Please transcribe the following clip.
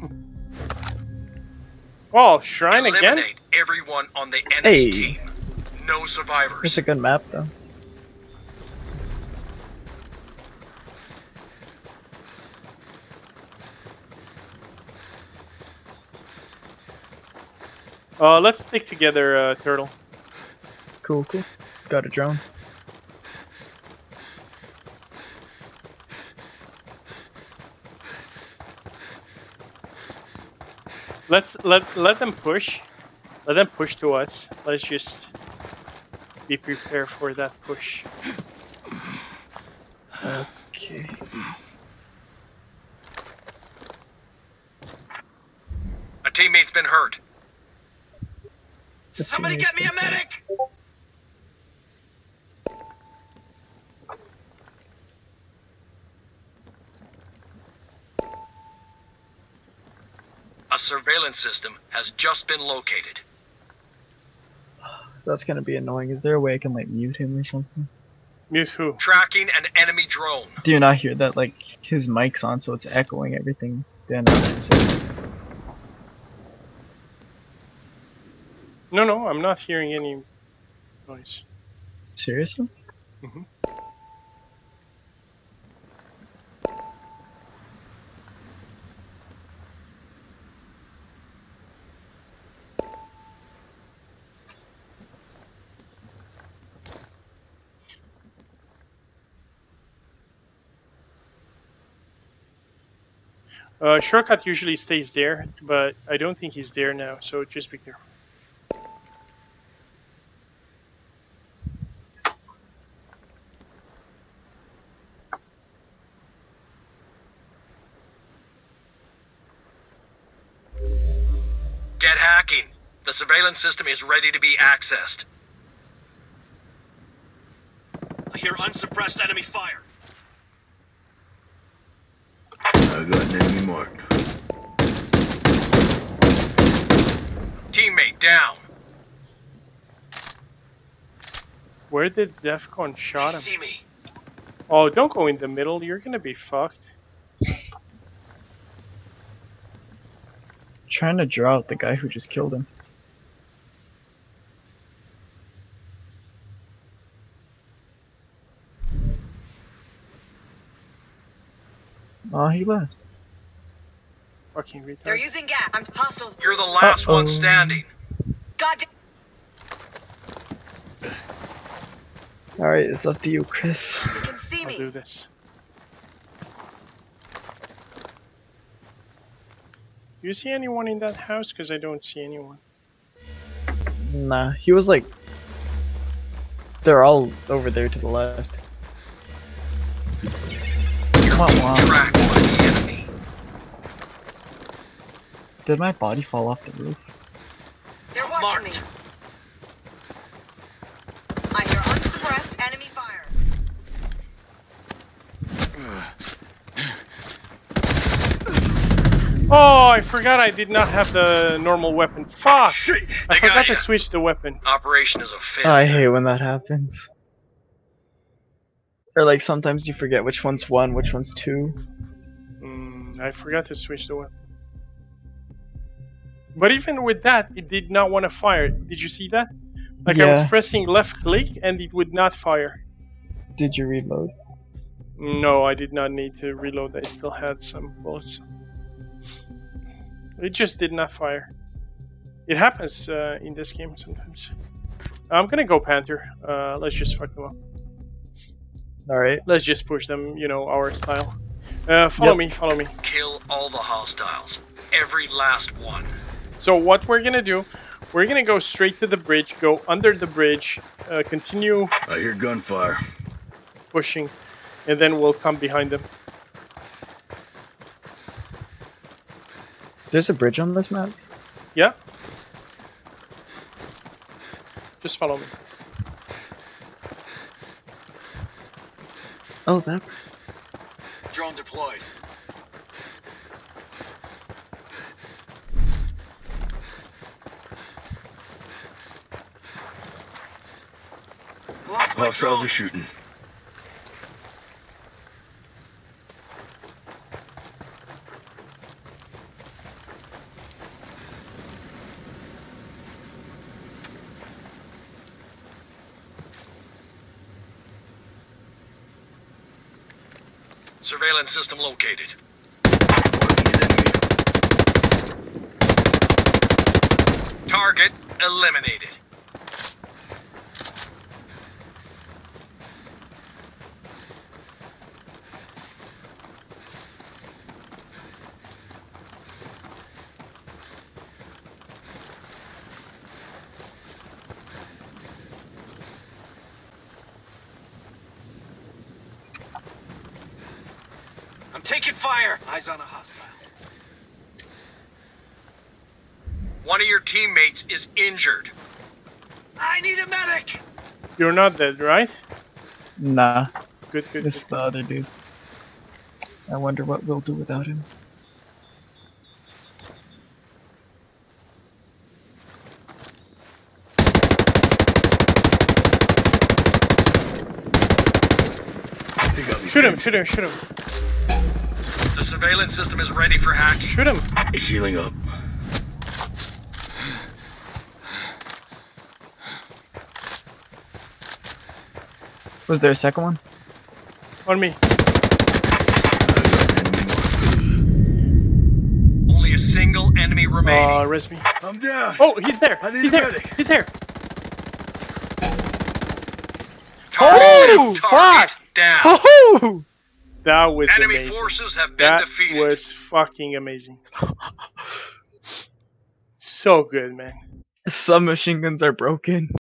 Oh, shrine again? Everyone on the enemy Hey. team. No survivors. It's a good map though. Uh, let's stick together, uh, Turtle. Cool, cool. Got a drone. Let's let let them push. Let them push to us. Let's just be prepared for that push. Okay. A teammate's been hurt. Somebody get me a been medic! A surveillance system has just been located. That's gonna be annoying. Is there a way I can like mute him or something? Mute who? Tracking an enemy drone. Do you not hear that? Like his mic's on, so it's echoing everything Dan Anderson says. No, no, I'm not hearing any noise. Seriously? Mhm. Uh, shortcut usually stays there, but I don't think he's there now, so just be careful. Get hacking. The surveillance system is ready to be accessed. I hear unsuppressed enemy fire. I got an enemy marked. Teammate down. Where did Defcon shot They him? see me. Oh, don't go in the middle. You're gonna be fucked. Trying to draw out the guy who just killed him. Oh, he left. Fucking retard. They're using gas. I'm hostiles. You're the last one Uh-oh. standing. God Alright, it's up to you, Chris. they can see I'll me. do this. You see anyone in that house? Because I don't see anyone. Nah, he was like. They're all over there to the left. Come on, the enemy. Did my body fall off the roof? They're watching Marked. me. I unsuppressed enemy fire. Oh, I forgot I did not have the normal weapon. Fuck! Shit! I forgot to switch the weapon. Operation is a failure. I hate when that happens. Or like sometimes you forget which one's one, which one's two. Mm, I forgot to switch the one. But even with that, it did not want to fire. Did you see that? Like I was pressing left click and it would not fire. Did you reload? No, I did not need to reload. I still had some bullets. It just did not fire. It happens uh, in this game sometimes. I'm gonna go Panther. Uh, let's just fuck them up. Alright. Let's just push them, you know, our style. Uh, follow Yep. me, follow me. Kill all the hostiles. Every last one. So what we're gonna do, we're gonna go straight to the bridge, go under the bridge, uh, continue I hear gunfire. pushing, and then we'll come behind them. There's a bridge on this map? Yeah? Just follow me. Oh, that. Drone deployed. Lost my Hostiles drone. are shooting. Surveillance system located. Target eliminated. I'm taking fire. Eyes on a hostile. One of your teammates is injured. I need a medic. You're not dead, right? Nah, Good, good. it's good. the other dude. I wonder what we'll do without him. He got me. Shoot him, shoot him, shoot him. The surveillance system is ready for hacking. Shoot him. He's healing up. Was there a second one? On me. I got an enemy marked. Only a single enemy remaining. Uh, res me. I'm down. Oh, he's there. I need He's there. medic. He's there. Target, Oh, target fuck! down. Oh! That was Enemy amazing. forces have been That defeated. was fucking amazing. so good, man. Some machine guns are broken.